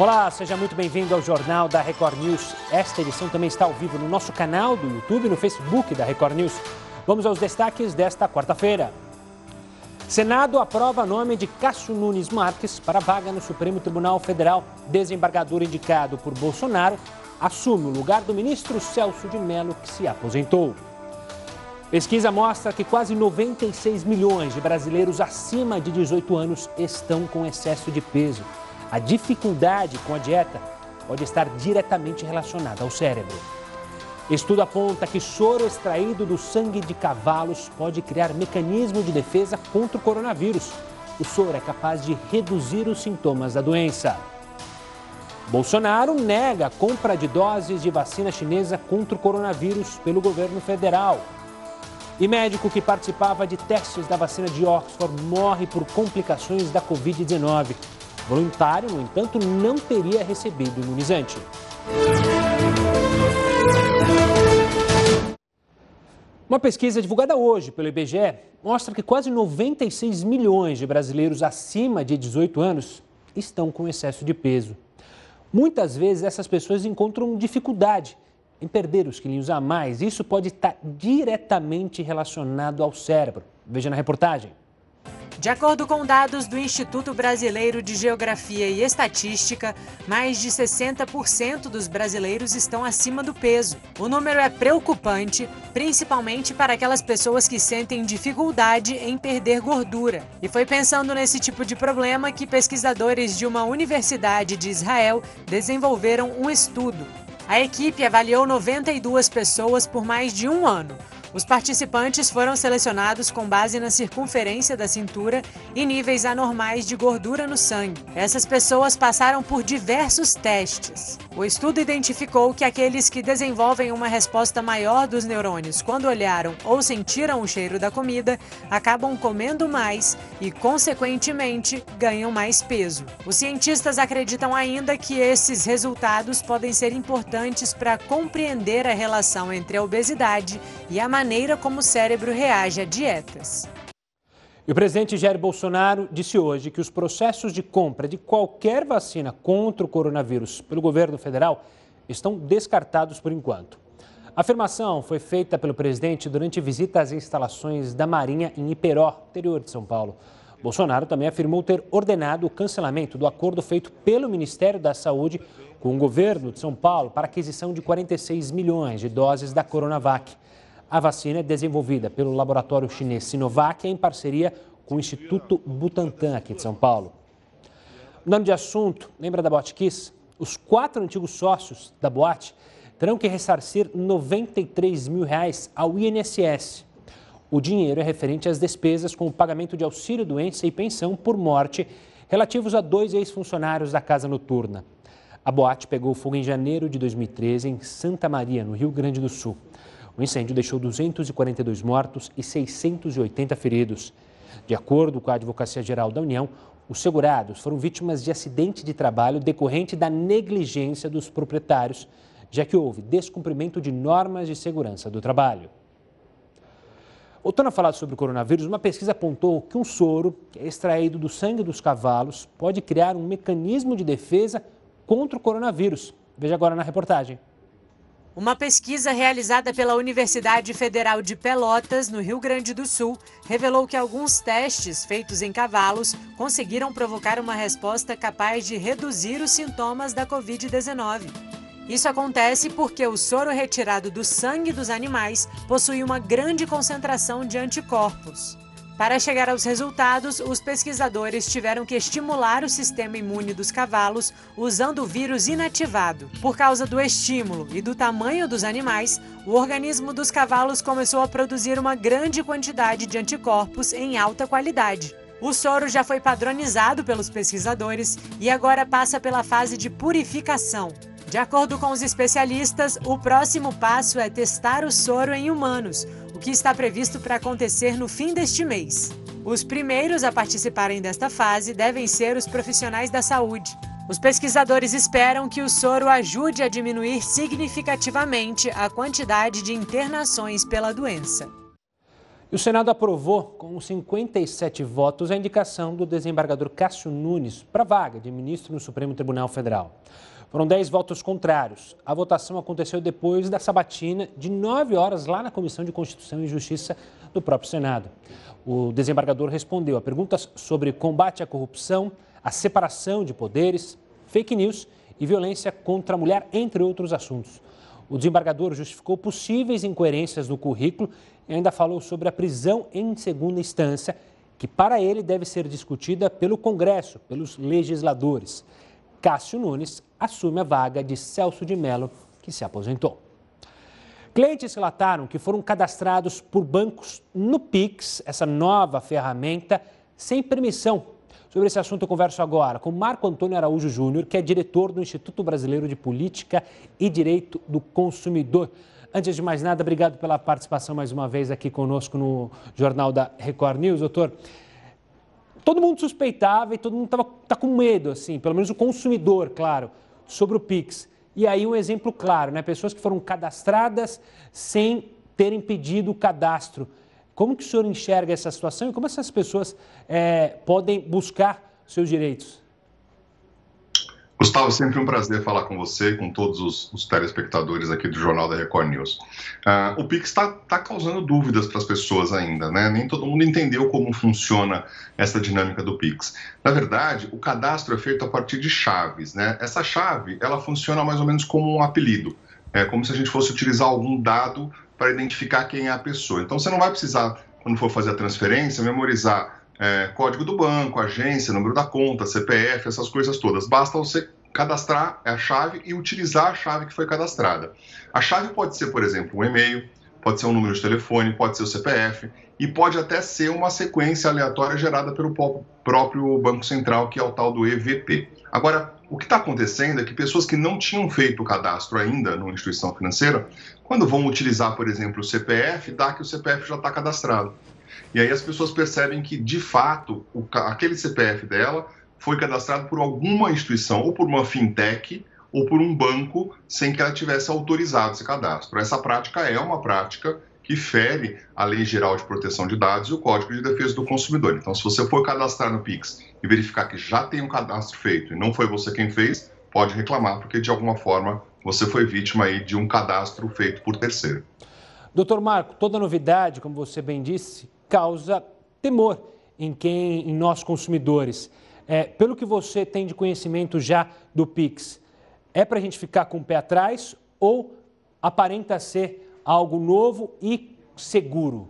Olá, seja muito bem-vindo ao Jornal da Record News. Esta edição também está ao vivo no nosso canal do YouTube e no Facebook da Record News. Vamos aos destaques desta quarta-feira. Senado aprova nome de Cássio Nunes Marques para vaga no Supremo Tribunal Federal. Desembargador indicado por Bolsonaro assume o lugar do ministro Celso de Mello, que se aposentou. Pesquisa mostra que quase 96 milhões de brasileiros acima de 18 anos estão com excesso de peso. A dificuldade com a dieta pode estar diretamente relacionada ao cérebro. Estudo aponta que soro extraído do sangue de cavalos pode criar mecanismo de defesa contra o coronavírus. O soro é capaz de reduzir os sintomas da doença. Bolsonaro nega a compra de doses de vacina chinesa contra o coronavírus pelo governo federal. E médico que participava de testes da vacina de Oxford morre por complicações da Covid-19. Voluntário, no entanto, não teria recebido imunizante. Uma pesquisa divulgada hoje pelo IBGE mostra que quase 96 milhões de brasileiros acima de 18 anos estão com excesso de peso. Muitas vezes essas pessoas encontram dificuldade em perder os quilinhos a mais. Isso pode estar diretamente relacionado ao cérebro. Veja na reportagem. De acordo com dados do Instituto Brasileiro de Geografia e Estatística, mais de 60% dos brasileiros estão acima do peso. O número é preocupante, principalmente para aquelas pessoas que sentem dificuldade em perder gordura. E foi pensando nesse tipo de problema que pesquisadores de uma universidade de Israel desenvolveram um estudo. A equipe avaliou 92 pessoas por mais de um ano. Os participantes foram selecionados com base na circunferência da cintura e níveis anormais de gordura no sangue. Essas pessoas passaram por diversos testes. O estudo identificou que aqueles que desenvolvem uma resposta maior dos neurônios quando olharam ou sentiram o cheiro da comida acabam comendo mais e, consequentemente, ganham mais peso. Os cientistas acreditam ainda que esses resultados podem ser importantes para compreender a relação entre a obesidade e a maneira como o cérebro reage a dietas. E o presidente Jair Bolsonaro disse hoje que os processos de compra de qualquer vacina contra o coronavírus pelo governo federal estão descartados por enquanto. A afirmação foi feita pelo presidente durante visita às instalações da Marinha em Iperó, interior de São Paulo. Bolsonaro também afirmou ter ordenado o cancelamento do acordo feito pelo Ministério da Saúde com o governo de São Paulo para aquisição de 46 milhões de doses da Coronavac. A vacina é desenvolvida pelo laboratório chinês Sinovac em parceria com o Instituto Butantan aqui de São Paulo. Nome de assunto, lembra da Botkiss? Os quatro antigos sócios da boate terão que ressarcir 93 mil reais ao INSS. O dinheiro é referente às despesas com o pagamento de auxílio doença e pensão por morte relativos a dois ex-funcionários da casa noturna. A boate pegou fogo em janeiro de 2013 em Santa Maria, no Rio Grande do Sul. O incêndio deixou 242 mortos e 680 feridos. De acordo com a Advocacia Geral da União, os segurados foram vítimas de acidente de trabalho decorrente da negligência dos proprietários, já que houve descumprimento de normas de segurança do trabalho. Voltando a falar sobre o coronavírus, uma pesquisa apontou que um soro é extraído do sangue dos cavalos pode criar um mecanismo de defesa contra o coronavírus. Veja agora na reportagem. Uma pesquisa realizada pela Universidade Federal de Pelotas, no Rio Grande do Sul, revelou que alguns testes feitos em cavalos conseguiram provocar uma resposta capaz de reduzir os sintomas da Covid-19. Isso acontece porque o soro retirado do sangue dos animais possui uma grande concentração de anticorpos. Para chegar aos resultados, os pesquisadores tiveram que estimular o sistema imune dos cavalos usando o vírus inativado. Por causa do estímulo e do tamanho dos animais, o organismo dos cavalos começou a produzir uma grande quantidade de anticorpos em alta qualidade. O soro já foi padronizado pelos pesquisadores e agora passa pela fase de purificação. De acordo com os especialistas, o próximo passo é testar o soro em humanos, que está previsto para acontecer no fim deste mês. Os primeiros a participarem desta fase devem ser os profissionais da saúde. Os pesquisadores esperam que o soro ajude a diminuir significativamente a quantidade de internações pela doença. E o Senado aprovou, com 57 votos, a indicação do desembargador Cássio Nunes para vaga de ministro no Supremo Tribunal Federal. Foram 10 votos contrários. A votação aconteceu depois da sabatina de 9 horas lá na Comissão de Constituição e Justiça do próprio Senado. O desembargador respondeu a perguntas sobre combate à corrupção, a separação de poderes, fake news e violência contra a mulher, entre outros assuntos. O desembargador justificou possíveis incoerências no currículo e ainda falou sobre a prisão em segunda instância, que para ele deve ser discutida pelo Congresso, pelos legisladores. Cássio Nunes assume a vaga de Celso de Mello, que se aposentou. Clientes relataram que foram cadastrados por bancos no Pix, essa nova ferramenta, sem permissão. Sobre esse assunto eu converso agora com Marco Antônio Araújo Júnior, que é diretor do Instituto Brasileiro de Política e Direito do Consumidor. Antes de mais nada, obrigado pela participação mais uma vez aqui conosco no Jornal da Record News, doutor todo mundo suspeitava e todo mundo estava tá com medo, assim, pelo menos o consumidor, claro, sobre o Pix. E aí um exemplo claro, né? Pessoas que foram cadastradas sem terem pedido o cadastro. Como que o senhor enxerga essa situação e como essas pessoas é, podem buscar seus direitos? Gustavo, é sempre um prazer falar com você com todos os, os, telespectadores aqui do Jornal da Record News. Uh, o Pix está tá causando dúvidas para as pessoas ainda, né? Nem todo mundo entendeu como funciona essa dinâmica do Pix. Na verdade, o cadastro é feito a partir de chaves, né? Essa chave, ela funciona mais ou menos como um apelido. É como se a gente fosse utilizar algum dado para identificar quem é a pessoa. Então, você não vai precisar, quando for fazer a transferência, memorizar é, código do banco, agência, número da conta, CPF, essas coisas todas. Basta você cadastrar a chave e utilizar a chave que foi cadastrada. A chave pode ser, por exemplo, um e-mail, pode ser um número de telefone, pode ser o CPF e pode até ser uma sequência aleatória gerada pelo próprio Banco Central, que é o tal do EVP. Agora, o que está acontecendo é que pessoas que não tinham feito o cadastro ainda numa instituição financeira, quando vão utilizar, por exemplo, o CPF, dá que o CPF já está cadastrado. E aí as pessoas percebem que, de fato, o, aquele CPF dela foi cadastrado por alguma instituição, ou por uma fintech, ou por um banco, sem que ela tivesse autorizado esse cadastro. Essa prática é uma prática que fere a Lei Geral de Proteção de Dados e o Código de Defesa do Consumidor. Então, se você for cadastrar no Pix e verificar que já tem um cadastro feito e não foi você quem fez, pode reclamar, porque de alguma forma você foi vítima aí de um cadastro feito por terceiro. Doutor Marco, toda novidade, como você bem disse, causa temor em quem, em nós consumidores. É, pelo que você tem de conhecimento já do Pix, é para a gente ficar com o pé atrás ou aparenta ser algo novo e seguro?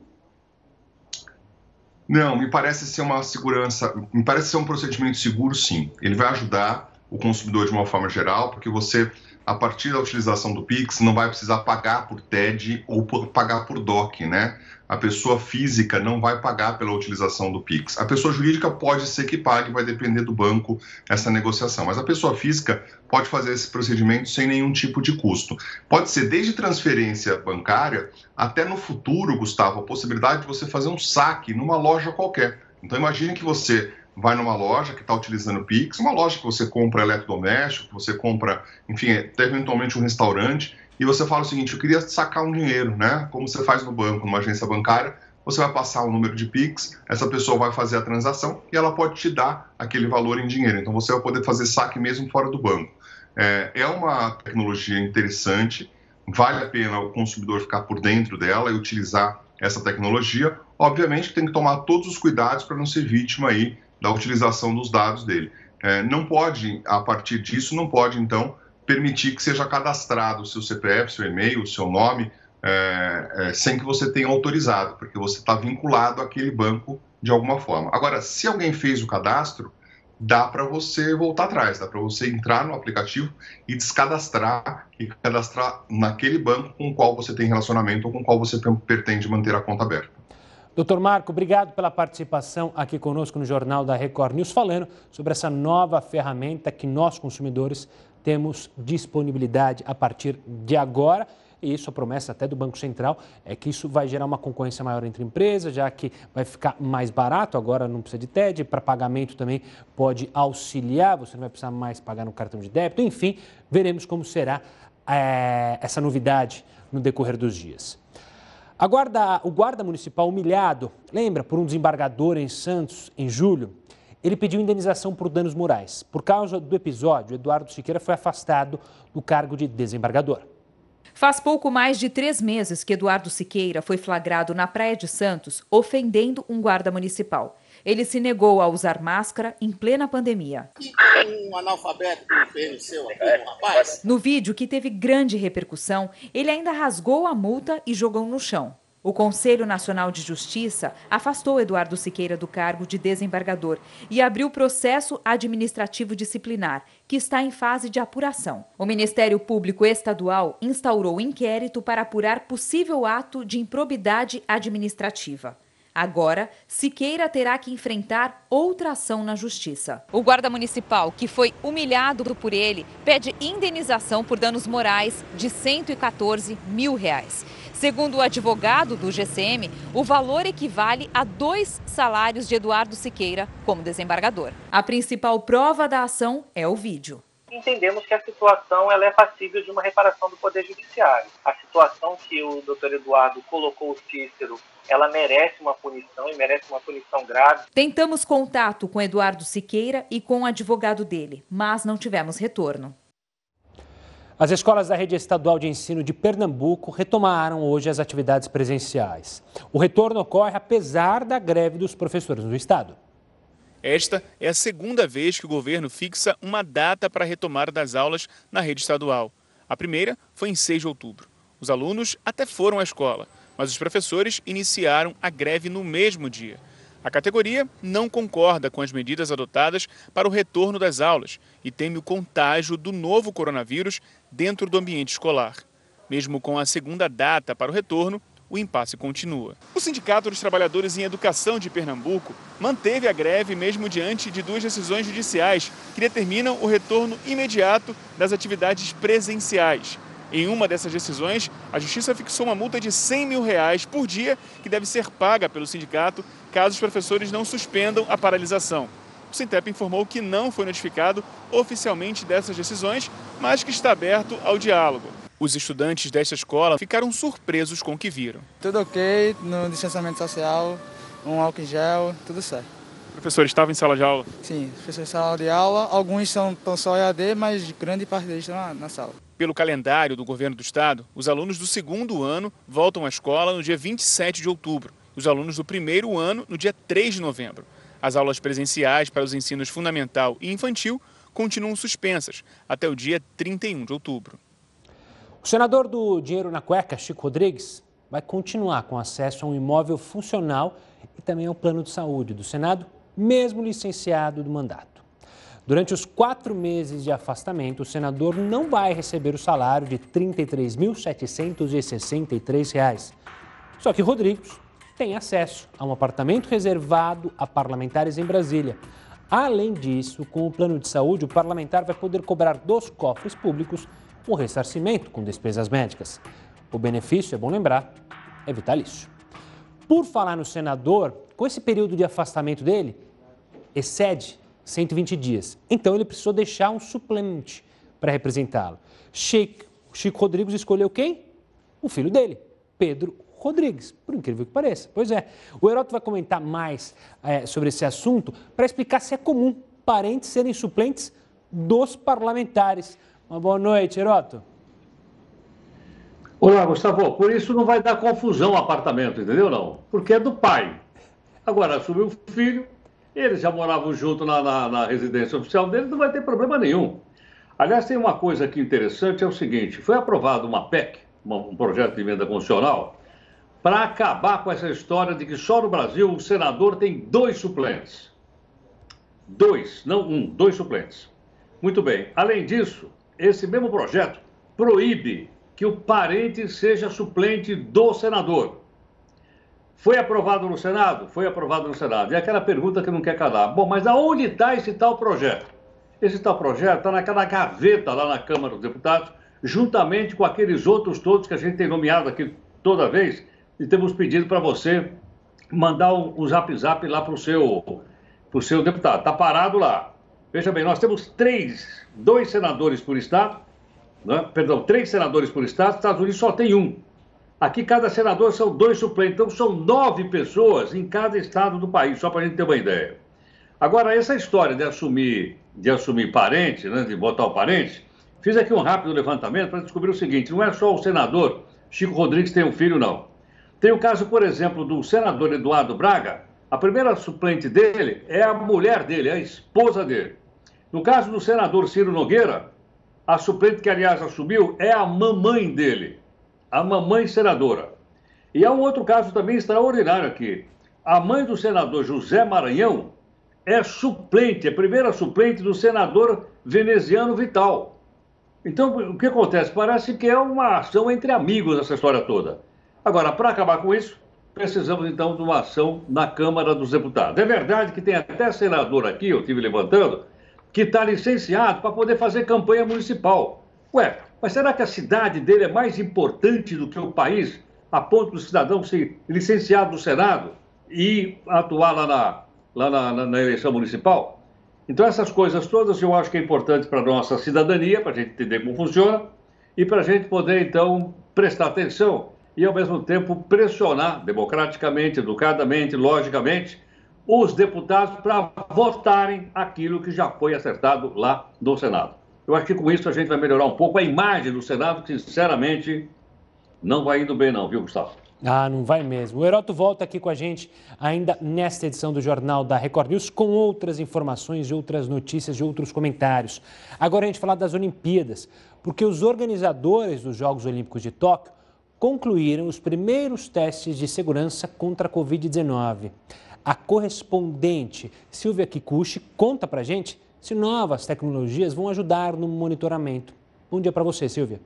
Não, me parece ser uma segurança, me parece ser um procedimento seguro, sim. Ele vai ajudar o consumidor de uma forma geral, porque você a partir da utilização do Pix, não vai precisar pagar por TED ou por, pagar por DOC, né? A pessoa física não vai pagar pela utilização do Pix. A pessoa jurídica pode ser que pague, vai depender do banco essa negociação. Mas a pessoa física pode fazer esse procedimento sem nenhum tipo de custo. Pode ser desde transferência bancária até no futuro, Gustavo, a possibilidade de você fazer um saque numa loja qualquer. Então imagine que você vai numa loja que está utilizando o Pix, uma loja que você compra eletrodoméstico, que você compra, enfim, até eventualmente um restaurante, e você fala o seguinte: eu queria sacar um dinheiro, né? Como você faz no banco, numa agência bancária, você vai passar um número de Pix, essa pessoa vai fazer a transação e ela pode te dar aquele valor em dinheiro. Então você vai poder fazer saque mesmo fora do banco. É, é uma tecnologia interessante, vale a pena o consumidor ficar por dentro dela e utilizar essa tecnologia. Obviamente tem que tomar todos os cuidados para não ser vítima aí da utilização dos dados dele. É, não pode, a partir disso, não pode, então, permitir que seja cadastrado o seu CPF, seu e-mail, o seu nome, é, é, sem que você tenha autorizado, porque você está vinculado àquele banco de alguma forma. Agora, se alguém fez o cadastro, dá para você voltar atrás, dá para você entrar no aplicativo e descadastrar e cadastrar naquele banco com o qual você tem relacionamento ou com o qual você pretende manter a conta aberta. Doutor Marco, obrigado pela participação aqui conosco no Jornal da Record News, falando sobre essa nova ferramenta que nós, consumidores, temos disponibilidade a partir de agora. E isso, a promessa até do Banco Central, é que isso vai gerar uma concorrência maior entre empresas, já que vai ficar mais barato, agora não precisa de TED, para pagamento também pode auxiliar, você não vai precisar mais pagar no cartão de débito, enfim, veremos como será é, essa novidade no decorrer dos dias. Guarda, o guarda municipal humilhado, lembra, por um desembargador em Santos, em julho, ele pediu indenização por danos morais. Por causa do episódio, Eduardo Siqueira foi afastado do cargo de desembargador. Faz pouco mais de três meses que Eduardo Siqueira foi flagrado na Praia de Santos ofendendo um guarda municipal. Ele se negou a usar máscara em plena pandemia. Um analfabeto seu aqui, um rapaz. No vídeo, que teve grande repercussão, ele ainda rasgou a multa e jogou no chão. O Conselho Nacional de Justiça afastou Eduardo Siqueira do cargo de desembargador e abriu processo administrativo disciplinar, que está em fase de apuração. O Ministério Público Estadual instaurou inquérito para apurar possível ato de improbidade administrativa. Agora, Siqueira terá que enfrentar outra ação na justiça. O guarda municipal, que foi humilhado por ele, pede indenização por danos morais de 114 mil reais. Segundo o advogado do GCM, o valor equivale a dois salários de Eduardo Siqueira como desembargador. A principal prova da ação é o vídeo entendemos que a situação ela é passível de uma reparação do Poder Judiciário. A situação que o doutor Eduardo colocou o Cícero ela merece uma punição e merece uma punição grave. Tentamos contato com Eduardo Siqueira e com o advogado dele, mas não tivemos retorno. As escolas da rede estadual de ensino de Pernambuco retomaram hoje as atividades presenciais. O retorno ocorre apesar da greve dos professores no estado. Esta é a segunda vez que o governo fixa uma data para a retomada das aulas na rede estadual. A primeira foi em 6 de outubro. Os alunos até foram à escola, mas os professores iniciaram a greve no mesmo dia. A categoria não concorda com as medidas adotadas para o retorno das aulas e teme o contágio do novo coronavírus dentro do ambiente escolar. Mesmo com a segunda data para o retorno, o impasse continua. O Sindicato dos Trabalhadores em Educação de Pernambuco manteve a greve mesmo diante de duas decisões judiciais que determinam o retorno imediato das atividades presenciais. Em uma dessas decisões, a Justiça fixou uma multa de 100 mil reais por dia que deve ser paga pelo sindicato caso os professores não suspendam a paralisação. O Sintep informou que não foi notificado oficialmente dessas decisões, mas que está aberto ao diálogo. Os estudantes desta escola ficaram surpresos com o que viram. Tudo ok, no distanciamento social, um álcool em gel, tudo certo. O professor estava em sala de aula? Sim, professor em sala de aula. Alguns são, estão só EAD, mas grande parte deles estão na, na sala. Pelo calendário do governo do estado, os alunos do segundo ano voltam à escola no dia 27 de outubro. Os alunos do primeiro ano no dia 3 de novembro. As aulas presenciais para os ensinos fundamental e infantil continuam suspensas até o dia 31 de outubro. O senador do Dinheiro na Cueca, Chico Rodrigues, vai continuar com acesso a um imóvel funcional e também ao plano de saúde do Senado, mesmo licenciado do mandato. Durante os quatro meses de afastamento, o senador não vai receber o salário de R$ 33.763. Só que Rodrigues tem acesso a um apartamento reservado a parlamentares em Brasília. Além disso, com o plano de saúde, o parlamentar vai poder cobrar dos cofres públicos o ressarcimento com despesas médicas. O benefício, é bom lembrar, é vitalício. Por falar no senador, com esse período de afastamento dele, excede 120 dias. Então ele precisou deixar um suplente para representá-lo. Chico, Chico Rodrigues escolheu quem? O filho dele, Pedro Rodrigues, por incrível que pareça. Pois é, o Heroto vai comentar mais é, sobre esse assunto para explicar se é comum parentes serem suplentes dos parlamentares. Uma boa noite, Heroto. Olá, Gustavo. Por isso não vai dar confusão o apartamento, entendeu? Não. Porque é do pai. Agora, assumiu o filho, eles já moravam junto na, na, na residência oficial dele, não vai ter problema nenhum. Aliás, tem uma coisa aqui interessante, é o seguinte, foi aprovado uma PEC, uma, um projeto de emenda constitucional, para acabar com essa história de que só no Brasil o senador tem dois suplentes. Dois, não um, dois suplentes. Muito bem. Além disso, esse mesmo projeto proíbe que o parente seja suplente do senador. Foi aprovado no Senado? Foi aprovado no Senado. E aquela pergunta que não quer calar. Bom, mas aonde está esse tal projeto? Esse tal projeto está naquela gaveta lá na Câmara dos Deputados, juntamente com aqueles outros todos que a gente tem nomeado aqui toda vez, e temos pedido para você mandar o, o zap zap lá para o seu, seu deputado. Está parado lá. Veja bem, nós temos três, dois senadores por estado, né? perdão, três senadores por estado, Estados Unidos só tem um. Aqui cada senador são dois suplentes, então são nove pessoas em cada estado do país, só para a gente ter uma ideia. Agora, essa história de assumir, de assumir parente, né, de botar o parente, fiz aqui um rápido levantamento para descobrir o seguinte: não é só o senador Chico Rodrigues tem um filho, não. Tem o caso, por exemplo, do senador Eduardo Braga, a primeira suplente dele é a mulher dele, a esposa dele. No caso do senador Ciro Nogueira, a suplente que, aliás, assumiu é a mamãe dele a mamãe senadora. E há um outro caso também extraordinário aqui. A mãe do senador José Maranhão é suplente, é a primeira suplente do senador veneziano Vital. Então, o que acontece? Parece que é uma ação entre amigos essa história toda. Agora, para acabar com isso, precisamos então de uma ação na Câmara dos Deputados. É verdade que tem até senador aqui, eu estive levantando, que está licenciado para poder fazer campanha municipal. Ué, mas será que a cidade dele é mais importante do que o país, a ponto do cidadão ser licenciado no Senado e atuar lá na, lá na, na, na eleição municipal? Então, essas coisas todas eu acho que é importante para a nossa cidadania, para a gente entender como funciona e para a gente poder, então, prestar atenção e, ao mesmo tempo, pressionar democraticamente, educadamente, logicamente, os deputados para votarem aquilo que já foi acertado lá no Senado. Eu acho que com isso a gente vai melhorar um pouco a imagem do Senado, que sinceramente não vai indo bem não, viu, Gustavo? Ah, não vai mesmo. O Heroto volta aqui com a gente ainda nesta edição do Jornal da Record News com outras informações e outras notícias e outros comentários. Agora a gente falar das Olimpíadas, porque os organizadores dos Jogos Olímpicos de Tóquio concluíram os primeiros testes de segurança contra a Covid-19. A correspondente Silvia Kikuchi conta pra gente se novas tecnologias vão ajudar no monitoramento. Bom dia para você, Silvia.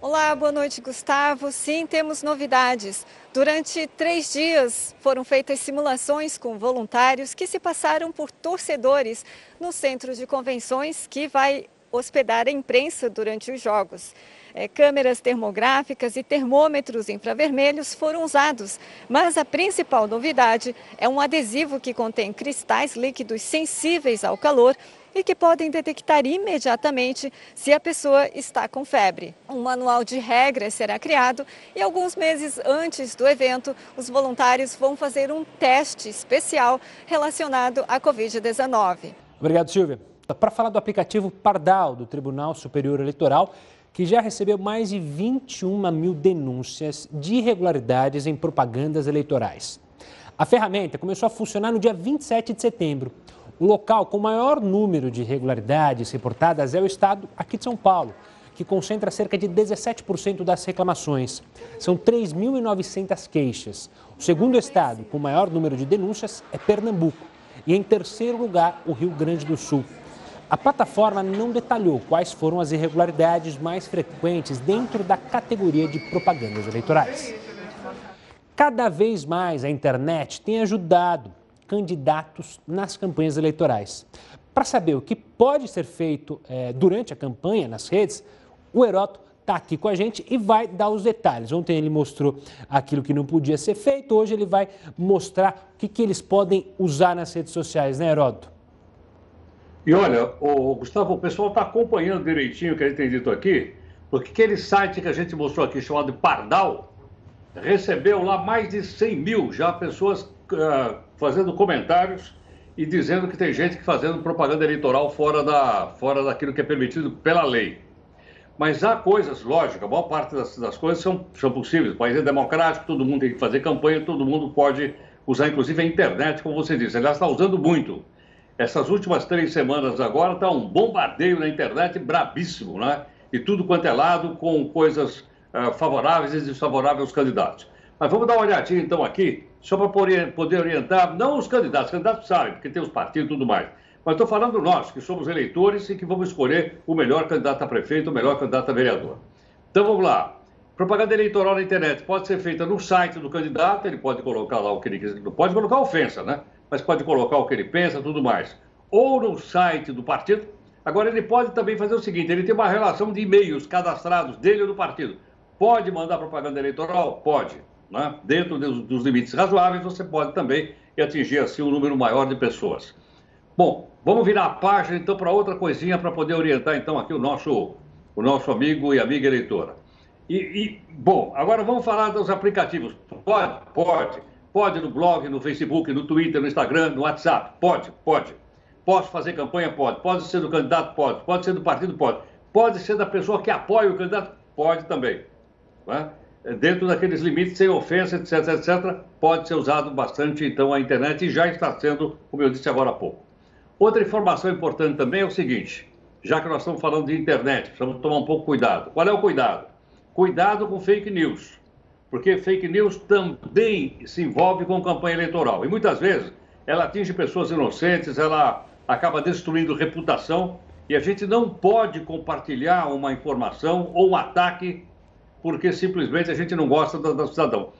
Olá, boa noite, Gustavo. Sim, temos novidades. Durante três dias foram feitas simulações com voluntários que se passaram por torcedores no centro de convenções que vai hospedar a imprensa durante os Jogos. É, câmeras termográficas e termômetros infravermelhos foram usados, mas a principal novidade é um adesivo que contém cristais líquidos sensíveis ao calor e que podem detectar imediatamente se a pessoa está com febre. Um manual de regras será criado e alguns meses antes do evento, os voluntários vão fazer um teste especial relacionado à Covid-19. Obrigado, Silvia. Para falar do aplicativo Pardal do Tribunal Superior Eleitoral, que já recebeu mais de 21 mil denúncias de irregularidades em propagandas eleitorais. A ferramenta começou a funcionar no dia 27 de setembro. O local com maior número de irregularidades reportadas é o estado aqui de São Paulo, que concentra cerca de 17% das reclamações. São 3.900 queixas. O segundo estado com maior número de denúncias é Pernambuco. E em terceiro lugar, o Rio Grande do Sul. A plataforma não detalhou quais foram as irregularidades mais frequentes dentro da categoria de propagandas eleitorais. Cada vez mais a internet tem ajudado candidatos nas campanhas eleitorais. Para saber o que pode ser feito é, durante a campanha nas redes, o Heroto está aqui com a gente e vai dar os detalhes. Ontem ele mostrou aquilo que não podia ser feito, hoje ele vai mostrar o que, que eles podem usar nas redes sociais, né, Heródoto? E olha, o Gustavo, o pessoal está acompanhando direitinho o que a gente tem dito aqui, porque aquele site que a gente mostrou aqui, chamado Pardal, recebeu lá mais de 100 mil já pessoas uh, fazendo comentários e dizendo que tem gente fazendo propaganda eleitoral fora, da, fora daquilo que é permitido pela lei. Mas há coisas, lógico, a maior parte das, das coisas são, são possíveis. O país é democrático, todo mundo tem que fazer campanha, todo mundo pode usar, inclusive, a internet, como você disse. Aliás, está usando muito. Essas últimas três semanas agora está um bombardeio na internet brabíssimo, né? E tudo quanto é lado com coisas uh, favoráveis e desfavoráveis aos candidatos. Mas vamos dar uma olhadinha então aqui, só para poder orientar, não os candidatos, os candidatos sabem, porque tem os partidos e tudo mais. Mas estou falando nós, que somos eleitores e que vamos escolher o melhor candidato a prefeito, o melhor candidato a vereador. Então vamos lá. Propaganda eleitoral na internet pode ser feita no site do candidato, ele pode colocar lá o que ele quiser, não pode colocar ofensa, né? Mas pode colocar o que ele pensa, tudo mais. Ou no site do partido. Agora, ele pode também fazer o seguinte: ele tem uma relação de e-mails cadastrados dele ou do partido. Pode mandar propaganda eleitoral? Pode. Né? Dentro dos, dos limites razoáveis, você pode também atingir assim um número maior de pessoas. Bom, vamos virar a página então para outra coisinha para poder orientar então aqui o nosso, o nosso amigo e amiga eleitora. E, e, bom, agora vamos falar dos aplicativos. Pode? Pode. Pode no blog, no Facebook, no Twitter, no Instagram, no WhatsApp. Pode, pode. Posso fazer campanha? Pode. Pode ser do candidato? Pode. Pode ser do partido? Pode. Pode ser da pessoa que apoia o candidato? Pode também. Né? Dentro daqueles limites, sem ofensa, etc, etc, pode ser usado bastante, então, a internet e já está sendo, como eu disse agora há pouco. Outra informação importante também é o seguinte, já que nós estamos falando de internet, precisamos tomar um pouco cuidado. Qual é o cuidado? Cuidado com fake news, porque fake news também se envolve com campanha eleitoral. E muitas vezes ela atinge pessoas inocentes, ela acaba destruindo reputação e a gente não pode compartilhar uma informação ou um ataque porque simplesmente a gente não gosta do, do cidadão.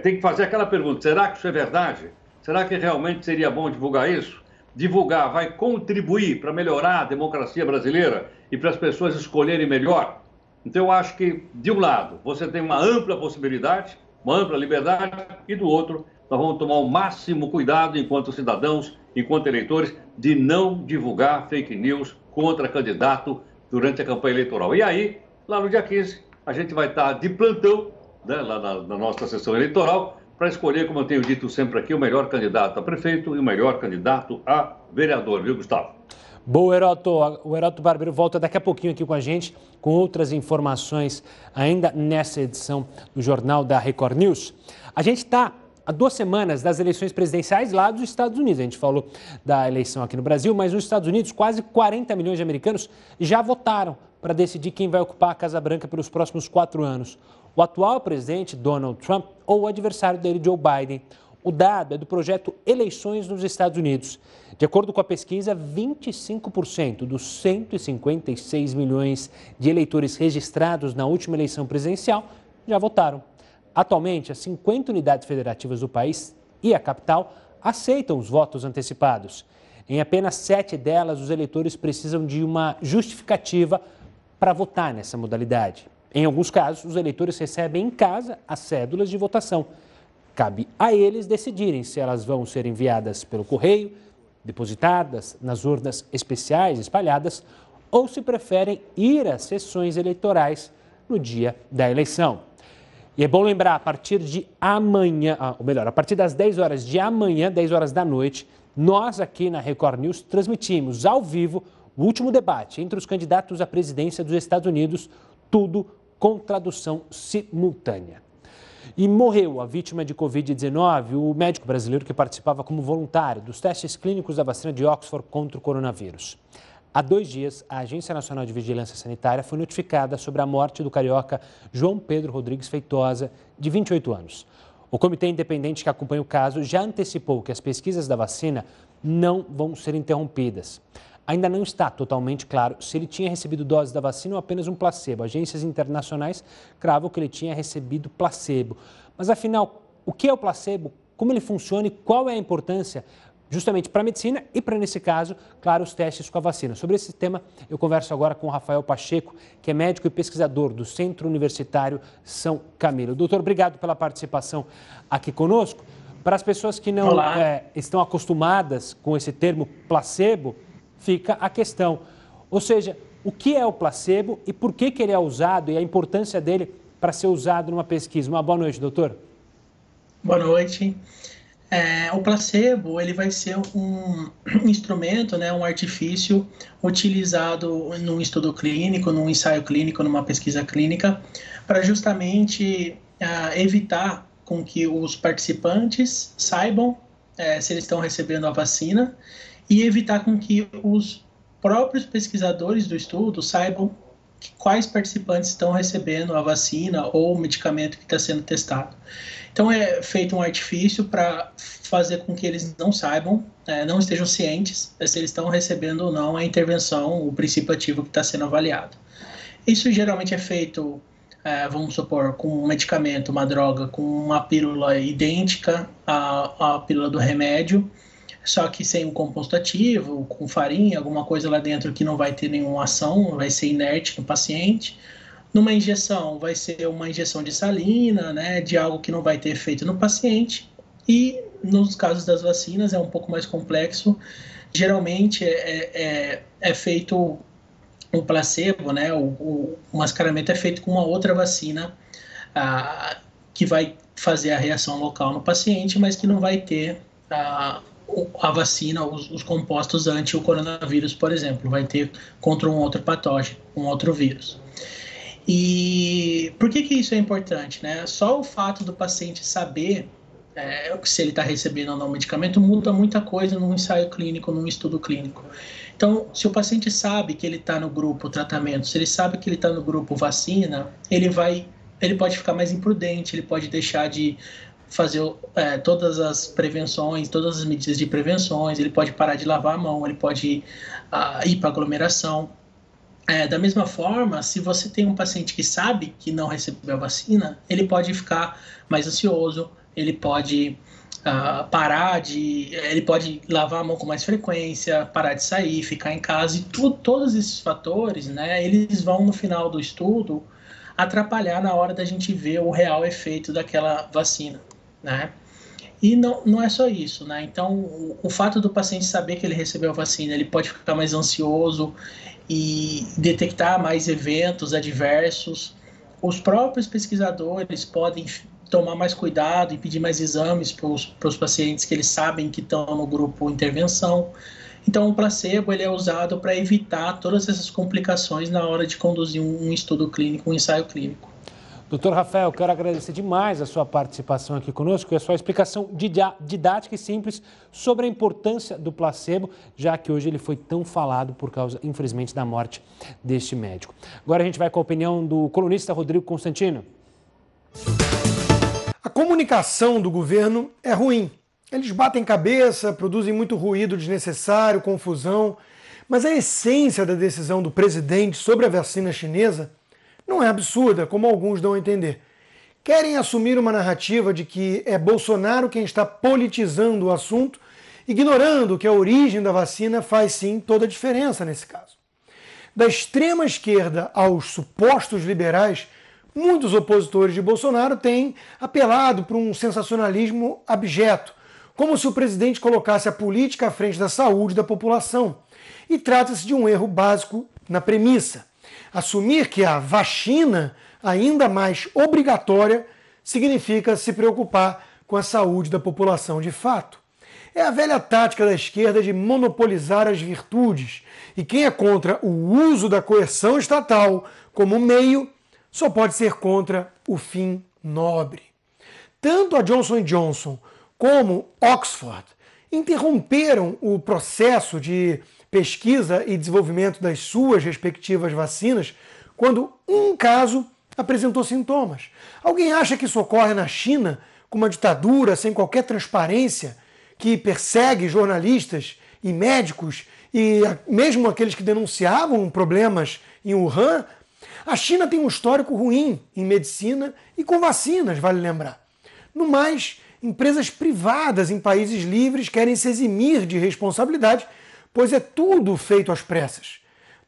Tem que fazer aquela pergunta: será que isso é verdade? Será que realmente seria bom divulgar isso? Divulgar vai contribuir para melhorar a democracia brasileira e para as pessoas escolherem melhor? Então, eu acho que, de um lado, você tem uma ampla possibilidade, uma ampla liberdade, e do outro, nós vamos tomar o máximo cuidado, enquanto cidadãos, enquanto eleitores, de não divulgar fake news contra candidato durante a campanha eleitoral. E aí, lá no dia 15, a gente vai estar de plantão, né, lá na, na nossa sessão eleitoral, para escolher, como eu tenho dito sempre aqui, o melhor candidato a prefeito e o melhor candidato a vereador, viu, Gustavo? Boa, Heroto. O Heroto Barbeiro volta daqui a pouquinho aqui com a gente com outras informações ainda nessa edição do Jornal da Record News. A gente está há duas semanas das eleições presidenciais lá dos Estados Unidos. A gente falou da eleição aqui no Brasil, mas nos Estados Unidos quase 40 milhões de americanos já votaram para decidir quem vai ocupar a Casa Branca pelos próximos quatro anos. O atual presidente Donald Trump ou o adversário dele, Joe Biden. O dado é do projeto Eleições nos Estados Unidos. De acordo com a pesquisa, 25% dos 156 milhões de eleitores registrados na última eleição presidencial já votaram. Atualmente, as 50 unidades federativas do país e a capital aceitam os votos antecipados. Em apenas sete delas, os eleitores precisam de uma justificativa para votar nessa modalidade. Em alguns casos, os eleitores recebem em casa as cédulas de votação. Cabe a eles decidirem se elas vão ser enviadas pelo correio, depositadas nas urnas especiais espalhadas, ou se preferem ir às sessões eleitorais no dia da eleição. E é bom lembrar, a partir de amanhã, ah, ou melhor, a partir das 10 horas de amanhã, 10 horas da noite, nós aqui na Record News transmitimos ao vivo o último debate entre os candidatos à presidência dos Estados Unidos, tudo com tradução simultânea. E morreu a vítima de Covid-19, o médico brasileiro que participava como voluntário dos testes clínicos da vacina de Oxford contra o coronavírus. Há dois dias, a Agência Nacional de Vigilância Sanitária foi notificada sobre a morte do carioca João Pedro Rodrigues Feitosa, de 28 anos. O comitê independente que acompanha o caso já antecipou que as pesquisas da vacina não vão ser interrompidas. Ainda não está totalmente claro se ele tinha recebido dose da vacina ou apenas um placebo. Agências internacionais cravam que ele tinha recebido placebo. Mas afinal, o que é o placebo? Como ele funciona e qual é a importância justamente para a medicina e para, nesse caso, claro, os testes com a vacina. Sobre esse tema, eu converso agora com o Rafael Pacheco, que é médico e pesquisador do Centro Universitário São Camilo. Doutor, obrigado pela participação aqui conosco. Para as pessoas que não é, estão acostumadas com esse termo placebo, fica a questão. Ou seja, o que é o placebo e por que, que ele é usado e a importância dele para ser usado numa pesquisa. Uma boa noite, doutor. Boa noite. É, o placebo ele vai ser um instrumento, né, um artifício utilizado num estudo clínico, num ensaio clínico, numa pesquisa clínica, para justamente uh, evitar com que os participantes saibam é, se eles estão recebendo a vacina e evitar com que os próprios pesquisadores do estudo saibam quais participantes estão recebendo a vacina ou o medicamento que está sendo testado. Então é feito um artifício para fazer com que eles não saibam, é, não estejam cientes se eles estão recebendo ou não a intervenção, o princípio ativo que está sendo avaliado. Isso geralmente é feito, é, vamos supor, com um medicamento, uma droga, com uma pílula idêntica à, à pílula do remédio, só que sem um composto ativo, com farinha, alguma coisa lá dentro que não vai ter nenhuma ação, vai ser inerte no paciente. Numa injeção, vai ser uma injeção de salina, né, de algo que não vai ter efeito no paciente. E nos casos das vacinas é um pouco mais complexo. Geralmente é, é, é feito um placebo, né, o, o, o, mascaramento é feito com uma outra vacina ah, que vai fazer a reação local no paciente, mas que não vai ter a vacina, os, os, compostos anti o coronavírus, por exemplo, vai ter contra um outro patógeno, um outro vírus. E por que, que isso é importante? Né? Só o fato do paciente saber é, se ele está recebendo ou não medicamento muda muita coisa num ensaio clínico, num estudo clínico. Então, se o paciente sabe que ele está no grupo tratamento, se ele sabe que ele está no grupo vacina, ele vai, ele pode ficar mais imprudente, ele pode deixar de fazer é, todas as prevenções, todas as medidas de prevenções, ele pode parar de lavar a mão, ele pode uh, ir para aglomeração. É, da mesma forma, se você tem um paciente que sabe que não recebeu a vacina, ele pode ficar mais ansioso, ele pode uh, parar de. Ele pode lavar a mão com mais frequência, parar de sair, ficar em casa, e tu, todos esses fatores, né, eles vão no final do estudo atrapalhar na hora da gente ver o real efeito daquela vacina, né? E não, não é só isso, né? Então, o, o fato do paciente saber que ele recebeu a vacina, ele pode ficar mais ansioso e detectar mais eventos adversos. Os próprios pesquisadores podem tomar mais cuidado e pedir mais exames para os pacientes que eles sabem que estão no grupo intervenção. Então, o placebo ele é usado para evitar todas essas complicações na hora de conduzir um, estudo clínico, um ensaio clínico. Doutor Rafael, quero agradecer demais a sua participação aqui conosco e a sua explicação didática e simples sobre a importância do placebo, já que hoje ele foi tão falado por causa, infelizmente, da morte deste médico. Agora a gente vai com a opinião do colunista Rodrigo Constantino comunicação do governo é ruim. Eles batem cabeça, produzem muito ruído desnecessário, confusão, mas a essência da decisão do presidente sobre a vacina chinesa não é absurda, como alguns dão a entender. Querem assumir uma narrativa de que é Bolsonaro quem está politizando o assunto, ignorando que a origem da vacina faz sim toda a diferença nesse caso. Da extrema esquerda aos supostos liberais, Muitos opositores de Bolsonaro têm apelado para um sensacionalismo abjeto, como se o presidente colocasse a política à frente da saúde da população. E trata-se de um erro básico na premissa. Assumir que a vacina, ainda mais obrigatória, significa se preocupar com a saúde da população de fato. É a velha tática da esquerda de monopolizar as virtudes, e quem é contra o uso da coerção estatal como meio só pode ser contra o fim nobre. Tanto a Johnson Johnson como Oxford interromperam o processo de pesquisa e desenvolvimento das suas respectivas vacinas quando um caso apresentou sintomas. Alguém acha que isso ocorre na China, com uma ditadura sem qualquer transparência, que persegue jornalistas e médicos e mesmo aqueles que denunciavam problemas em Wuhan a China tem um histórico ruim em medicina e com vacinas, vale lembrar. No mais, empresas privadas em países livres querem se eximir de responsabilidade, pois é tudo feito às pressas.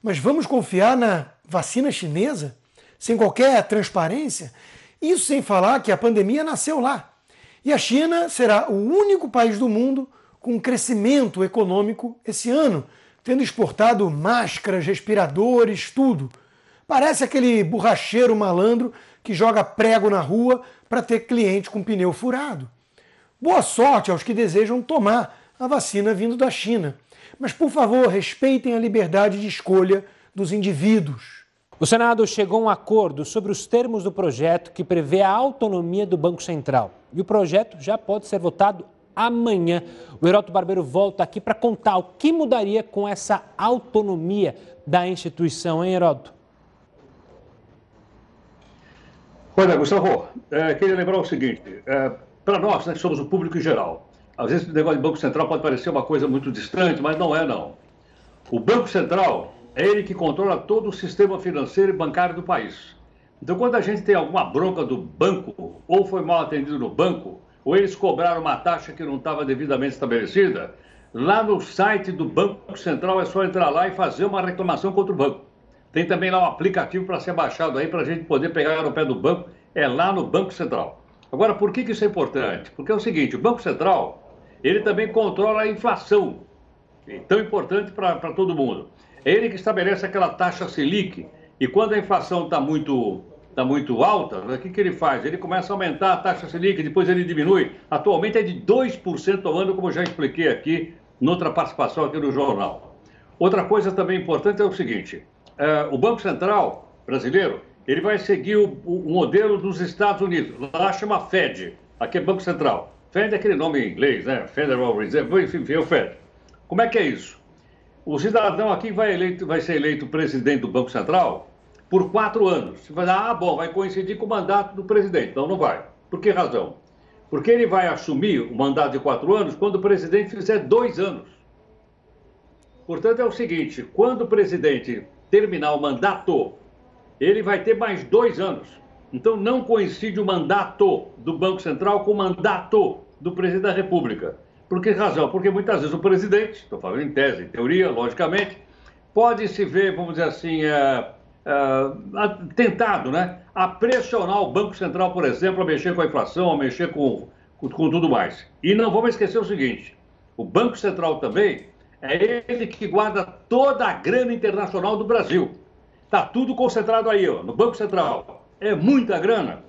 Mas vamos confiar na vacina chinesa? Sem qualquer transparência? Isso sem falar que a pandemia nasceu lá. E a China será o único país do mundo com crescimento econômico esse ano, tendo exportado máscaras, respiradores, tudo. Parece aquele borracheiro malandro que joga prego na rua para ter cliente com pneu furado. Boa sorte aos que desejam tomar a vacina vindo da China. Mas, por favor, respeitem a liberdade de escolha dos indivíduos. O Senado chegou a um acordo sobre os termos do projeto que prevê a autonomia do Banco Central. E o projeto já pode ser votado amanhã. O Heroto Barbeiro volta aqui para contar o que mudaria com essa autonomia da instituição, hein, Heroto? Olha, Gustavo, é, queria lembrar o seguinte: é, para nós, né, que somos o público em geral, às vezes o negócio de Banco Central pode parecer uma coisa muito distante, mas não é, não. O Banco Central é ele que controla todo o sistema financeiro e bancário do país. Então, quando a gente tem alguma bronca do banco, ou foi mal atendido no banco, ou eles cobraram uma taxa que não estava devidamente estabelecida, lá no site do Banco Central é só entrar lá e fazer uma reclamação contra o banco. Tem também lá um aplicativo para ser baixado aí para a gente poder pegar no pé do banco, é lá no Banco Central. Agora, por que, que isso é importante? Porque é o seguinte, o Banco Central, ele também controla a inflação, é tão importante para todo mundo. É ele que estabelece aquela taxa Selic. E quando a inflação está muito, tá muito alta, né, o que, que ele faz? Ele começa a aumentar a taxa Selic, depois ele diminui. Atualmente é de 2% ao ano, como já expliquei aqui, noutra participação aqui no jornal. Outra coisa também importante é o seguinte: é, o Banco Central brasileiro ele vai seguir o, o, modelo dos Estados Unidos. Lá chama Fed, aqui é Banco Central. Fed é aquele nome em inglês, né? Federal Reserve, enfim, é o Fed. Como é que é isso? O cidadão aqui vai, eleito, vai ser eleito presidente do Banco Central por quatro anos. Você vai ah, bom, vai coincidir com o mandato do presidente. Não, não vai. Por que razão? Porque ele vai assumir o mandato de quatro anos quando o presidente fizer dois anos. Portanto, é o seguinte: quando o presidente terminar o mandato, ele vai ter mais dois anos. Então, não coincide o mandato do Banco Central com o mandato do presidente da República. Por que razão? Porque muitas vezes o presidente, estou falando em tese, em teoria, logicamente, pode se ver, vamos dizer assim, é, é, tentado né, a pressionar o Banco Central, por exemplo, a mexer com a inflação, a mexer com, com, com tudo mais. E não vamos esquecer o seguinte: o Banco Central também é ele que guarda toda a grana internacional do Brasil. Está tudo concentrado aí, ó, no Banco Central. É muita grana.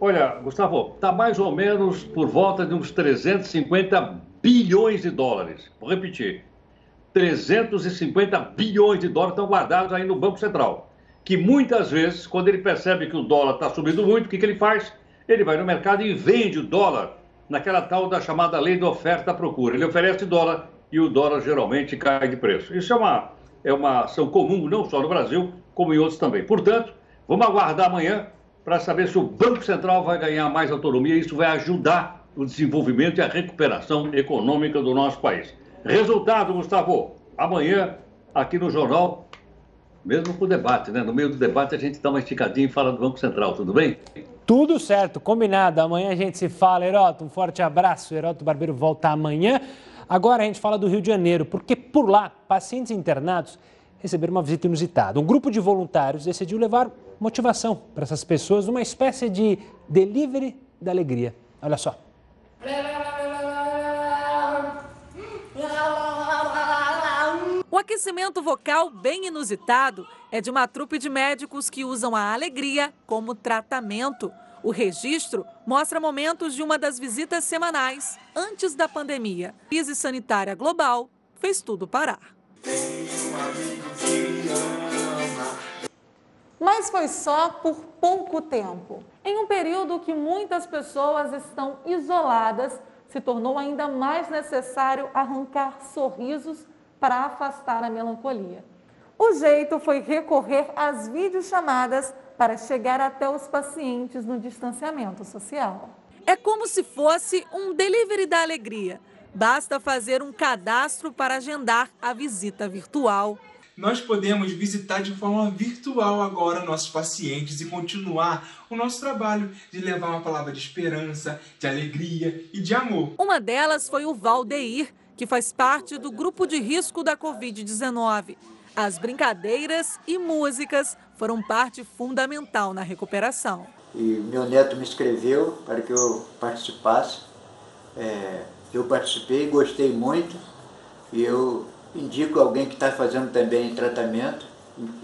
Olha, Gustavo, está mais ou menos por volta de uns 350 bilhões de dólares. Vou repetir. 350 bilhões de dólares estão guardados aí no Banco Central. Que muitas vezes, quando ele percebe que o dólar está subindo muito, o que, que ele faz? Ele vai no mercado e vende o dólar naquela tal da chamada lei da oferta e procura. Ele oferece dólar e o dólar geralmente cai de preço. Isso é uma, é uma ação comum, não só no Brasil, como em outros também. Portanto, vamos aguardar amanhã para saber se o Banco Central vai ganhar mais autonomia. Isso vai ajudar o desenvolvimento e a recuperação econômica do nosso país. Resultado, Gustavo, amanhã, aqui no Jornal, mesmo com o debate, né? No meio do debate a gente dá uma esticadinha e fala do Banco Central, tudo bem? Tudo certo, combinado. Amanhã a gente se fala, Heroto. Um forte abraço. Heroto Barbeiro volta amanhã. Agora a gente fala do Rio de Janeiro, porque por lá, pacientes internados receberam uma visita inusitada. Um grupo de voluntários decidiu levar motivação para essas pessoas, uma espécie de delivery da alegria. Olha só. O aquecimento vocal bem inusitado é de uma trupe de médicos que usam a alegria como tratamento. O registro mostra momentos de uma das visitas semanais antes da pandemia. Crise sanitária global fez tudo parar. Mas foi só por pouco tempo. Em um período que muitas pessoas estão isoladas, se tornou ainda mais necessário arrancar sorrisos para afastar a melancolia. O jeito foi recorrer às videochamadas para chegar até os pacientes no distanciamento social. É como se fosse um delivery da alegria. Basta fazer um cadastro para agendar a visita virtual. Nós podemos visitar de forma virtual agora nossos pacientes e continuar o nosso trabalho de levar uma palavra de esperança, de alegria e de amor. Uma delas foi o Valdeir, que faz parte do grupo de risco da Covid-19. As brincadeiras e músicas foram parte fundamental na recuperação. E meu neto me escreveu para que eu participasse. É, eu participei, gostei muito e eu indico alguém que está fazendo também tratamento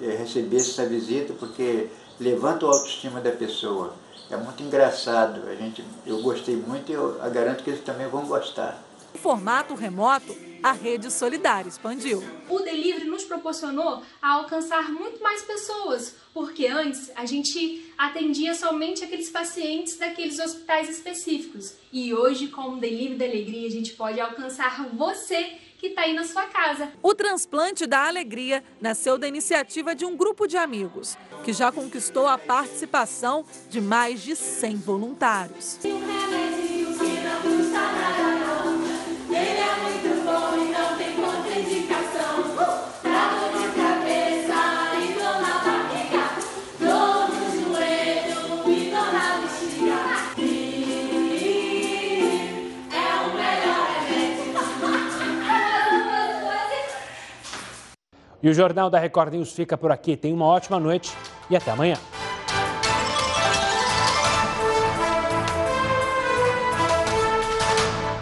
é, receber essa visita porque levanta a autoestima da pessoa. É muito engraçado, a gente, eu gostei muito e eu garanto que eles também vão gostar. Em formato remoto, a rede solidária expandiu. O delivery nos proporcionou a alcançar muito mais pessoas, porque antes a gente atendia somente aqueles pacientes daqueles hospitais específicos. E hoje, com o delivery da alegria, a gente pode alcançar você que está aí na sua casa. O transplante da alegria nasceu da iniciativa de um grupo de amigos, que já conquistou a participação de mais de 100 voluntários. E o Jornal da Record News fica por aqui. Tenha uma ótima noite e até amanhã.